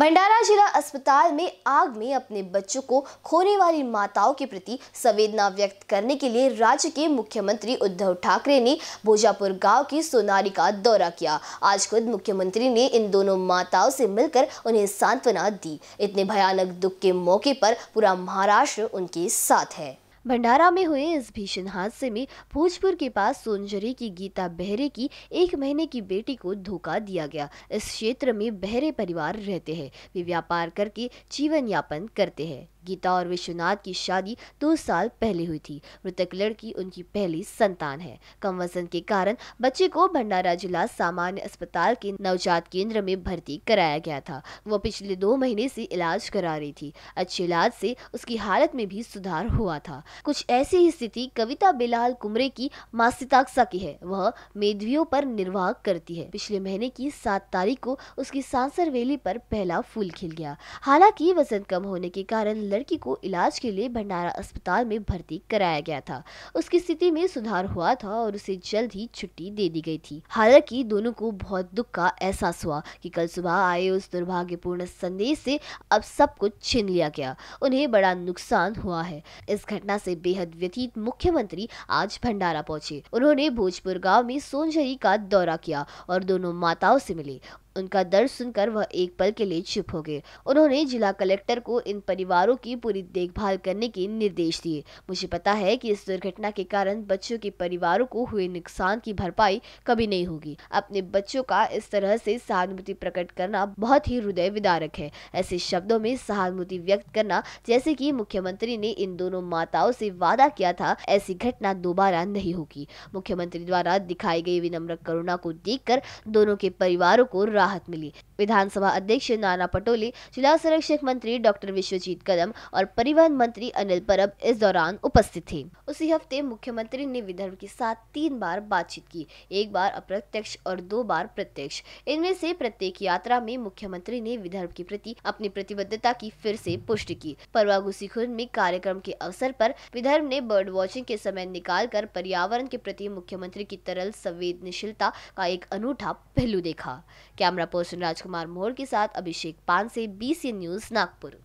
भंडारा जिला अस्पताल में आग में अपने बच्चों को खोने वाली माताओं के प्रति संवेदना व्यक्त करने के लिए राज्य के मुख्यमंत्री उद्धव ठाकरे ने भोजापुर गाँव की सोनारी का दौरा किया। आज खुद मुख्यमंत्री ने इन दोनों माताओं से मिलकर उन्हें सांत्वना दी। इतने भयानक दुख के मौके पर पूरा महाराष्ट्र उनके साथ है। भंडारा में हुए इस भीषण हादसे में भोजपुर के पास सोनजरी की गीता बहरे की एक महीने की बेटी को धोखा दिया गया। इस क्षेत्र में बहरे परिवार रहते हैं। वे व्यापार करके जीवन यापन करते हैं। गीता और विश्वनाथ की शादी दो साल पहले हुई थी। मृतक लड़की उनकी पहली संतान है। कम वज़न के कारण बच्चे को भंडारा जिला सामान्य अस्पताल के नवजात केंद्र में भर्ती कराया गया था। वो पिछले दो महीने से इलाज करा रही थी। अच्छे इलाज से उसकी हालत में भी सुधार हुआ था। कुछ ऐसी ही स्थिति कविता बिलाल कुमरे की मासिताक्सा की है। वह मेधवियों पर निर्वाह करती है। पिछले महीने की सात तारीख को उसकी सांसर वेली पर पहला फूल खिल गया। हालाँकि वज़न कम होने के कारण लड़की को इलाज के लिए भंडारा अस्पताल में भर्ती कराया गया था। उसकी स्थिति में सुधार हुआ था और उसे जल्द ही छुट्टी दे दी गई थी। हालाँकि दोनों को बहुत दुख का एहसास हुआ कि कल सुबह आए उस दुर्भाग्यपूर्ण संदेश से अब सब कुछ छीन लिया गया। उन्हें बड़ा नुकसान हुआ है। इस घटना से बेहद व्यतीत मुख्यमंत्री आज भंडारा पहुँचे। उन्होंने भोजपुर गाँव में सोनझरी का दौरा किया और दोनों माताओं से मिले। उनका दर्द सुनकर वह एक पल के लिए चुप हो गए। उन्होंने जिला कलेक्टर को इन परिवारों की पूरी देखभाल करने के निर्देश दिए। मुझे पता है कि इस दुर्घटना के कारण बच्चों के परिवारों को हुए नुकसान की भरपाई कभी नहीं होगी। अपने बच्चों का इस तरह से सहानुभूति प्रकट करना बहुत ही हृदय विदारक है। ऐसे शब्दों में सहानुभूति व्यक्त करना, जैसे की मुख्यमंत्री ने इन दोनों माताओं से वादा किया था, ऐसी घटना दोबारा नहीं होगी। मुख्यमंत्री द्वारा दिखाई गई विनम्र करुणा को देखकर दोनों के परिवारों को राहत मिली। विधानसभा अध्यक्ष नाना पटोले, जिला संरक्षक मंत्री डॉक्टर विश्वजीत कदम और परिवहन मंत्री अनिल परब इस दौरान उपस्थित थे। उसी हफ़्ते मुख्यमंत्री ने विदर्भ के साथ तीन बार बातचीत की, एक बार अप्रत्यक्ष और दो बार प्रत्यक्ष। इनमें से प्रत्येक यात्रा में मुख्यमंत्री ने विदर्भ के प्रति अपनी प्रतिबद्धता की फिर से पुष्टि की। परवागुसी खुर्द में कार्यक्रम के अवसर पर विदर्भ ने बर्ड वॉचिंग के समय निकाल कर पर्यावरण के प्रति मुख्यमंत्री की तरल संवेदनशीलता का एक अनूठा पहलू देखा। कैमरा पर्सन राजकुमार मोहर के साथ अभिषेक पान से बीसी न्यूज़ नागपुर।